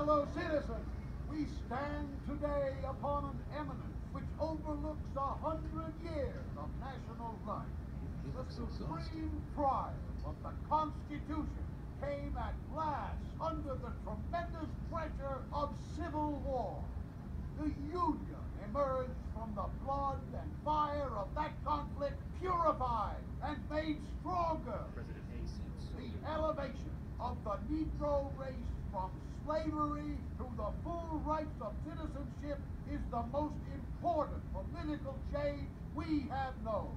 Fellow citizens, we stand today upon an eminence which overlooks a hundred years of national life. The supreme trial of the Constitution came at last under the tremendous pressure of civil war. The Union emerged from the blood and fire of that conflict purified and made stronger. The elevation of the Negro race slavery to the full rights of citizenship is the most important political change we have known.